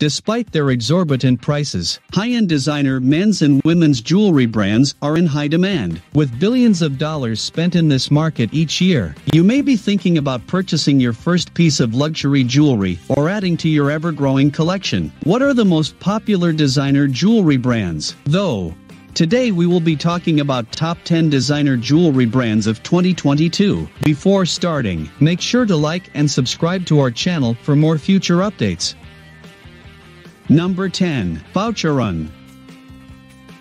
Despite their exorbitant prices, high-end designer men's and women's jewelry brands are in high demand. With billions of dollars spent in this market each year, you may be thinking about purchasing your first piece of luxury jewelry or adding to your ever-growing collection. What are the most popular designer jewelry brands? Though, Today we will be talking about top 10 designer jewelry brands of 2022. Before starting, make sure to like and subscribe to our channel for more future updates. Number 10. Boucheron.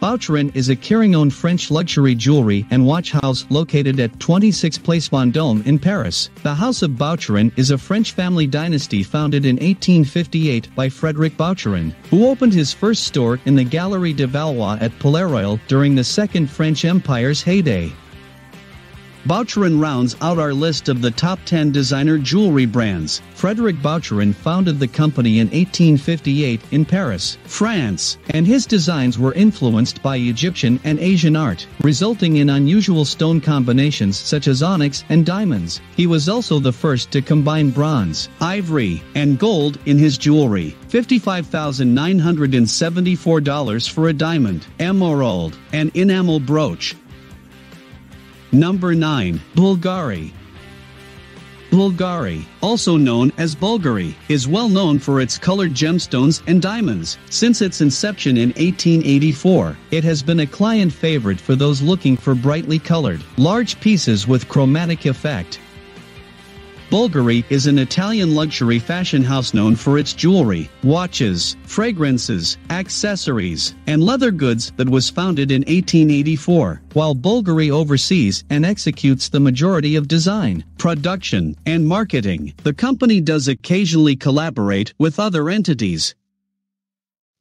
Boucheron is a Kering-owned French luxury jewelry and watch house located at 26 Place Vendôme in Paris. The House of Boucheron is a French family dynasty founded in 1858 by Frederick Boucheron, who opened his first store in the Galerie de Valois at Palais Royal during the Second French Empire's heyday. Boucheron rounds out our list of the top 10 designer jewelry brands. Frederick Boucheron founded the company in 1858 in Paris, France, and his designs were influenced by Egyptian and Asian art, resulting in unusual stone combinations such as onyx and diamonds. He was also the first to combine bronze, ivory, and gold in his jewelry. $55,974 for a diamond, emerald, and enamel brooch, Number 9. Bulgari. Bulgari, also known as Bulgari, is well known for its colored gemstones and diamonds. Since its inception in 1884, it has been a client favorite for those looking for brightly colored, large pieces with chromatic effect. Bulgari is an Italian luxury fashion house known for its jewelry, watches, fragrances, accessories, and leather goods that was founded in 1884, while Bulgari oversees and executes the majority of design, production, and marketing. The company does occasionally collaborate with other entities,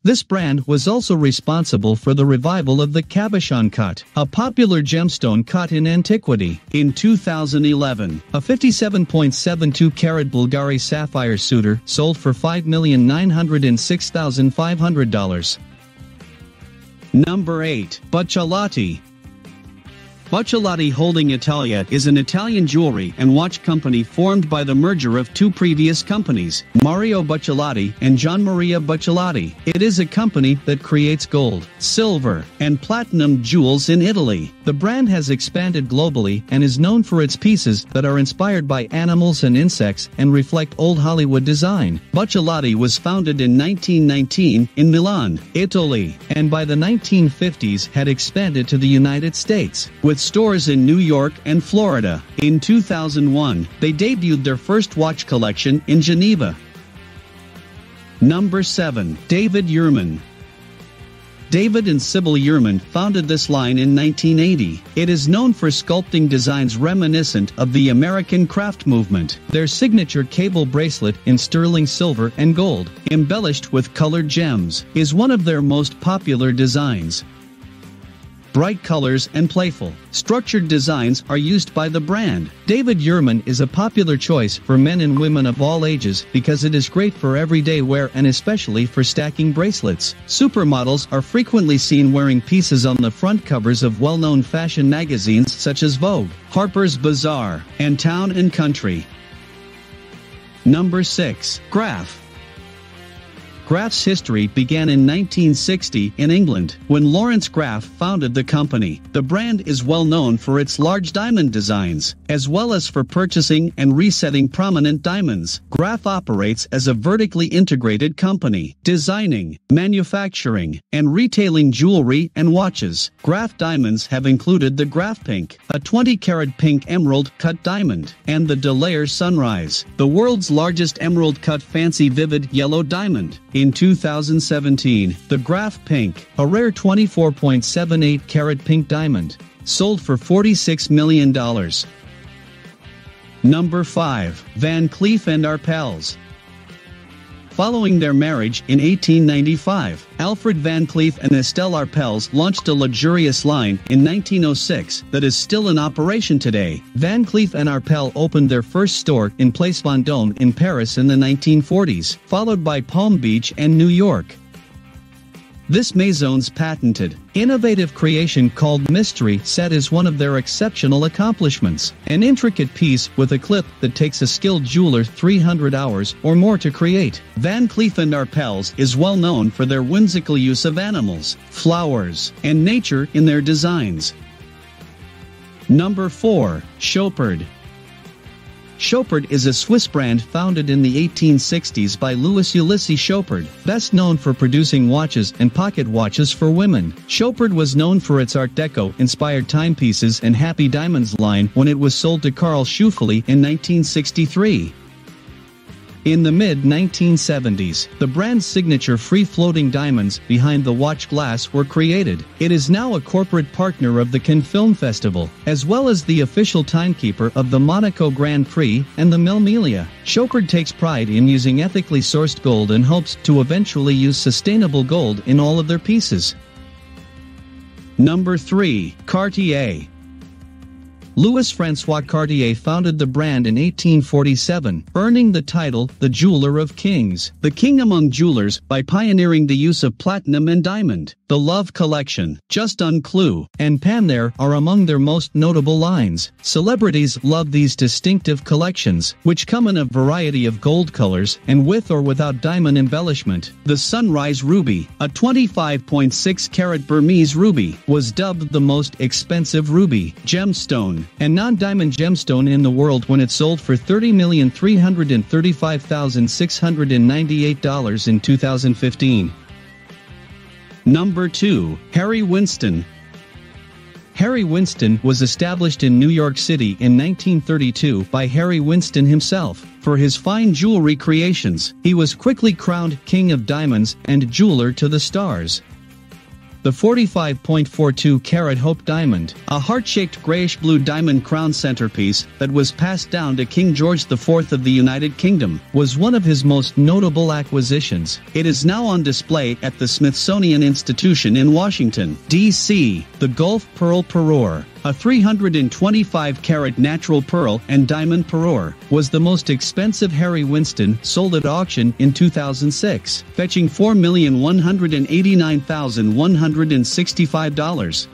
this brand was also responsible for the revival of the cabochon cut, a popular gemstone cut in antiquity. In 2011, a 57.72 carat Bulgari sapphire suitor sold for $5,906,500. Number 8. Buccellati Buccellati Holding Italia is an Italian jewelry and watch company formed by the merger of two previous companies, Mario Buccellati and Gian Maria Buccellati. It is a company that creates gold, silver, and platinum jewels in Italy. The brand has expanded globally and is known for its pieces that are inspired by animals and insects and reflect old Hollywood design. Buccellati was founded in 1919 in Milan, Italy, and by the 1950s had expanded to the United States, with with stores in New York and Florida. In 2001, they debuted their first watch collection in Geneva. Number 7. David Yurman David and Sybil Yurman founded this line in 1980. It is known for sculpting designs reminiscent of the American craft movement. Their signature cable bracelet in sterling silver and gold, embellished with colored gems, is one of their most popular designs bright colors and playful, structured designs are used by the brand. David Yurman is a popular choice for men and women of all ages because it is great for everyday wear and especially for stacking bracelets. Supermodels are frequently seen wearing pieces on the front covers of well-known fashion magazines such as Vogue, Harper's Bazaar, and Town & Country. Number 6. Graff Graff's history began in 1960 in England, when Lawrence Graff founded the company. The brand is well known for its large diamond designs, as well as for purchasing and resetting prominent diamonds. Graff operates as a vertically integrated company, designing, manufacturing, and retailing jewelry and watches. Graff diamonds have included the Graff Pink, a 20-carat pink emerald cut diamond, and the Delaire Sunrise, the world's largest emerald cut fancy vivid yellow diamond. In 2017, the Graff Pink, a rare 24.78 carat pink diamond, sold for $46 million. Number 5. Van Cleef & Arpels Following their marriage in 1895, Alfred Van Cleef and Estelle Arpels launched a luxurious line in 1906 that is still in operation today. Van Cleef and Arpels opened their first store in Place Vendôme in Paris in the 1940s, followed by Palm Beach and New York. This Maison's patented, innovative creation called Mystery Set is one of their exceptional accomplishments. An intricate piece with a clip that takes a skilled jeweler 300 hours or more to create. Van Cleef & Arpels is well known for their whimsical use of animals, flowers, and nature in their designs. Number 4. Chopard Chopard is a Swiss brand founded in the 1860s by Louis Ulysses Chopard, best known for producing watches and pocket watches for women. Chopard was known for its Art Deco-inspired timepieces and Happy Diamonds line when it was sold to Carl Scheufele in 1963. In the mid-1970s, the brand's signature free-floating diamonds behind the watch glass were created. It is now a corporate partner of the Cannes Film Festival, as well as the official timekeeper of the Monaco Grand Prix and the Mille Miglia. Chopard takes pride in using ethically sourced gold and hopes to eventually use sustainable gold in all of their pieces. Number 3. Cartier Louis Francois Cartier founded the brand in 1847, earning the title the Jeweler of Kings, the king among jewelers, by pioneering the use of platinum and diamond. The Love Collection, Juste Un Clou, and Panthère are among their most notable lines. Celebrities love these distinctive collections, which come in a variety of gold colors and with or without diamond embellishment. The Sunrise Ruby, a 25.6 carat Burmese ruby, was dubbed the most expensive ruby gemstone and non-diamond gemstone in the world when it sold for $30,335,698 in 2015. Number 2. Harry Winston Harry Winston was established in New York City in 1932 by Harry Winston himself. For his fine jewelry creations, he was quickly crowned King of Diamonds and Jeweler to the Stars. The 45.42 carat Hope Diamond, a heart-shaped grayish-blue diamond crown centerpiece that was passed down to King George IV of the United Kingdom, was one of his most notable acquisitions. It is now on display at the Smithsonian Institution in Washington, D.C. The Gulf Pearl Parure, a 325 carat natural pearl and diamond parure was the most expensive Harry Winston sold at auction in 2006, fetching $4,189,165.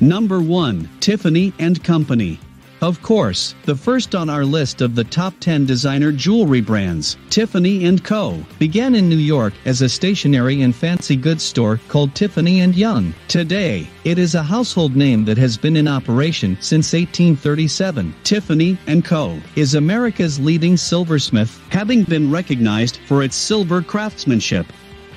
Number 1. Tiffany and Company of course, the first on our list of the top 10 designer jewelry brands, Tiffany & Co., began in New York as a stationery and fancy goods store called Tiffany & Young. Today, it is a household name that has been in operation since 1837. Tiffany & Co. is America's leading silversmith, having been recognized for its silver craftsmanship.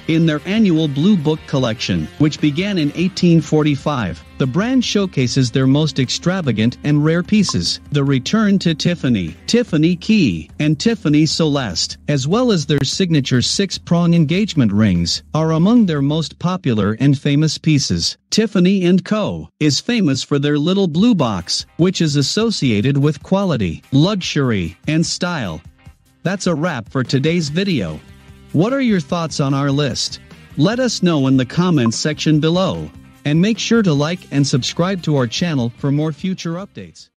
In their annual Blue Book collection, which began in 1845, the brand showcases their most extravagant and rare pieces. The Return to Tiffany, Tiffany Key, and Tiffany Celeste, as well as their signature six-prong engagement rings, are among their most popular and famous pieces. Tiffany & Co. is famous for their little blue box, which is associated with quality, luxury, and style. That's a wrap for today's video. What are your thoughts on our list? Let us know in the comments section below. And make sure to like and subscribe to our channel for more future updates.